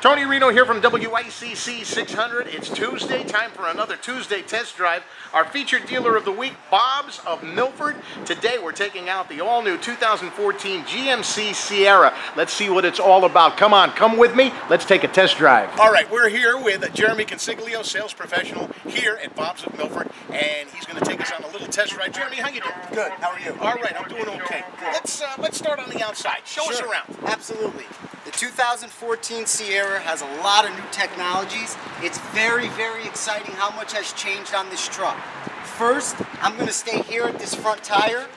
Tony Reno here from WICC 600. It's Tuesday, time for another Tuesday test drive. Our featured dealer of the week, Bob's of Milford. Today we're taking out the all-new 2014 GMC Sierra. Let's see what it's all about. Come on, come with me. Let's take a test drive. All right, we're here with Jeremy Consiglio, sales professional here at Bob's of Milford, and he's going to take us on a little test drive. Jeremy, how you doing? Good. How are you? All right, I'm doing okay. Let's uh, let's start on the outside. Show sure. us around. Absolutely. The 2014 Sierra has a lot of new technologies. It's very, very exciting how much has changed on this truck. First, I'm going to stay here at this front tire.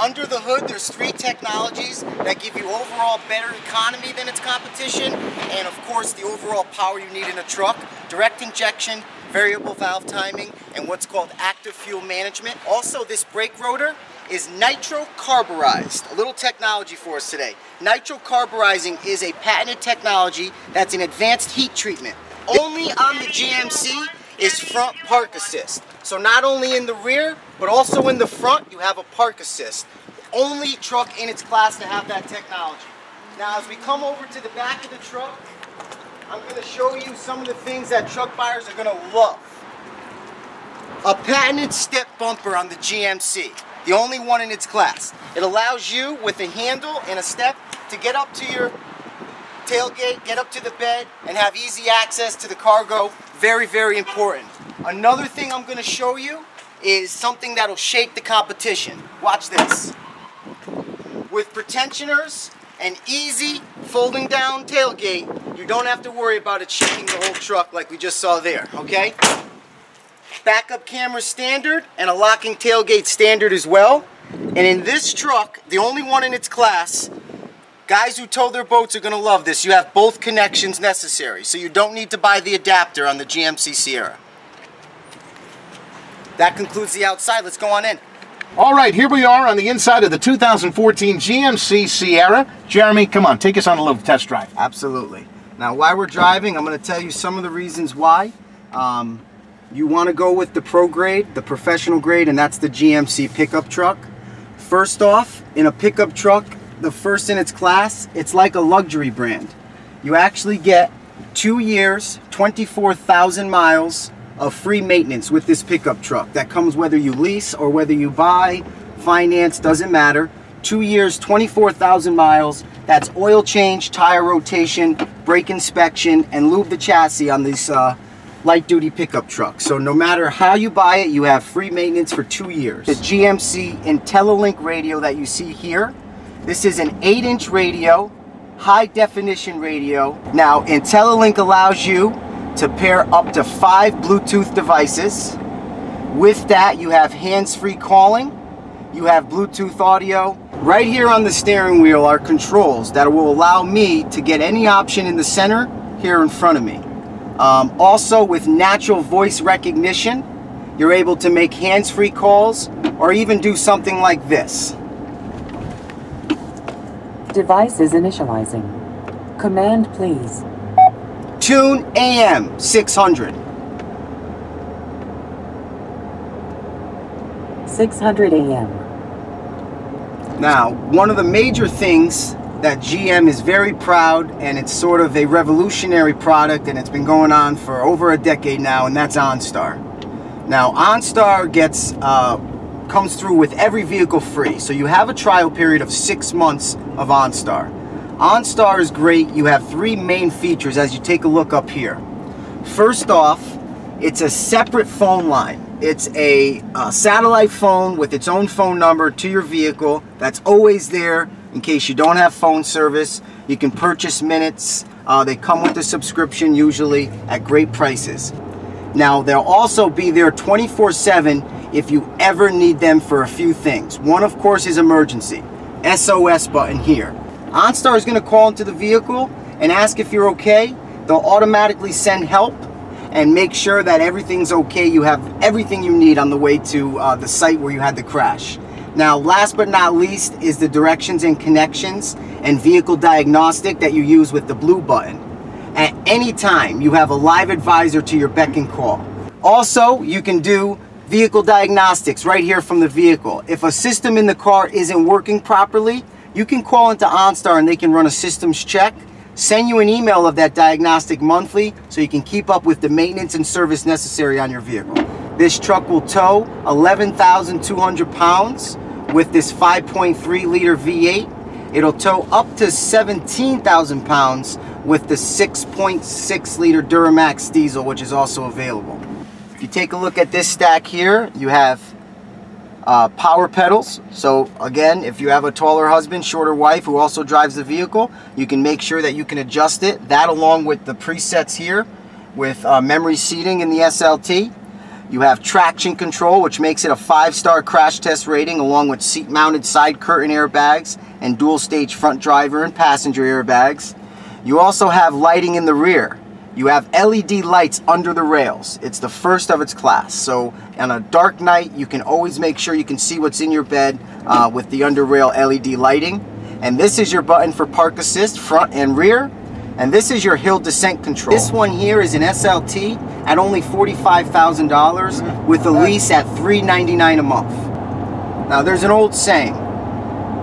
Under the hood, there's three technologies that give you overall better economy than its competition, and of course, the overall power you need in a truck. Direct injection, variable valve timing, and what's called active fuel management. Also, this brake rotor is nitro carburized. A little technology for us today. Nitro carburizing is a patented technology that's an advanced heat treatment. Only on the GMC is front park assist. So not only in the rear, but also in the front, you have a park assist. Only truck in its class to have that technology. Now as we come over to the back of the truck, I'm going to show you some of the things that truck buyers are going to love. A patented step bumper on the GMC the only one in its class. It allows you, with a handle and a step, to get up to your tailgate, get up to the bed, and have easy access to the cargo. Very, very important. Another thing I'm going to show you is something that'll shake the competition. Watch this. With pretensioners and easy folding down tailgate, you don't have to worry about it shaking the whole truck like we just saw there, okay? Backup camera standard and a locking tailgate standard as well. And in this truck, the only one in its class, guys who tow their boats are going to love this. You have both connections necessary, so you don't need to buy the adapter on the GMC Sierra. That concludes the outside. Let's go on in. All right, here we are on the inside of the 2014 GMC Sierra. Jeremy, come on, take us on a little test drive. Absolutely. Now, while we're driving, I'm going to tell you some of the reasons why. Um, you want to go with the pro grade, the professional grade, and that's the GMC pickup truck. First off, in a pickup truck, the first in its class, it's like a luxury brand. You actually get two years, 24,000 miles of free maintenance with this pickup truck. That comes whether you lease or whether you buy, finance, doesn't matter. Two years, 24,000 miles. That's oil change, tire rotation, brake inspection, and lube the chassis on these uh, light duty pickup truck. So no matter how you buy it, you have free maintenance for two years. The GMC IntelliLink radio that you see here, this is an 8 inch radio, high definition radio. Now IntelliLink allows you to pair up to five Bluetooth devices. With that you have hands-free calling, you have Bluetooth audio. Right here on the steering wheel are controls that will allow me to get any option in the center here in front of me. Um, also with natural voice recognition, you're able to make hands-free calls or even do something like this. Device is initializing. Command please. Tune AM 600. 600 AM. Now, one of the major things that GM is very proud and it's sort of a revolutionary product and it's been going on for over a decade now and that's OnStar. Now OnStar gets uh, comes through with every vehicle free so you have a trial period of six months of OnStar. OnStar is great you have three main features as you take a look up here. First off it's a separate phone line. It's a, a satellite phone with its own phone number to your vehicle that's always there in case you don't have phone service. You can purchase minutes. Uh, they come with a subscription usually at great prices. Now, they'll also be there 24-7 if you ever need them for a few things. One, of course, is emergency. SOS button here. OnStar is going to call into the vehicle and ask if you're okay. They'll automatically send help and make sure that everything's okay. You have everything you need on the way to uh, the site where you had the crash. Now, last but not least is the directions and connections and vehicle diagnostic that you use with the blue button. At any time, you have a live advisor to your beck and call. Also, you can do vehicle diagnostics right here from the vehicle. If a system in the car isn't working properly, you can call into OnStar and they can run a systems check send you an email of that diagnostic monthly so you can keep up with the maintenance and service necessary on your vehicle. This truck will tow 11,200 pounds with this 5.3 liter V8. It'll tow up to 17,000 pounds with the 6.6 liter Duramax diesel, which is also available. If you take a look at this stack here, you have uh, power pedals. So again, if you have a taller husband, shorter wife who also drives the vehicle, you can make sure that you can adjust it. That along with the presets here with uh, memory seating in the SLT. You have traction control, which makes it a five-star crash test rating, along with seat-mounted side curtain airbags and dual-stage front driver and passenger airbags. You also have lighting in the rear. You have LED lights under the rails. It's the first of its class. So on a dark night, you can always make sure you can see what's in your bed uh, with the under rail LED lighting. And this is your button for park assist, front and rear. And this is your hill descent control. This one here is an SLT at only $45,000 with a lease at 399 a month. Now there's an old saying.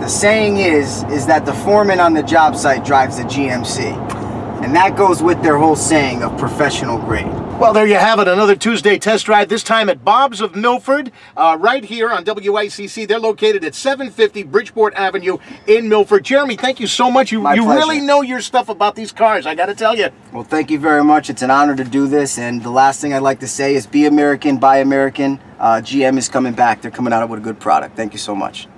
The saying is, is that the foreman on the job site drives the GMC. And that goes with their whole saying of professional grade. Well, there you have it, another Tuesday test drive, this time at Bob's of Milford, uh, right here on WICC. They're located at 750 Bridgeport Avenue in Milford. Jeremy, thank you so much. You, My you pleasure. really know your stuff about these cars, I got to tell you. Well, thank you very much. It's an honor to do this. And the last thing I'd like to say is be American, buy American. Uh, GM is coming back. They're coming out with a good product. Thank you so much.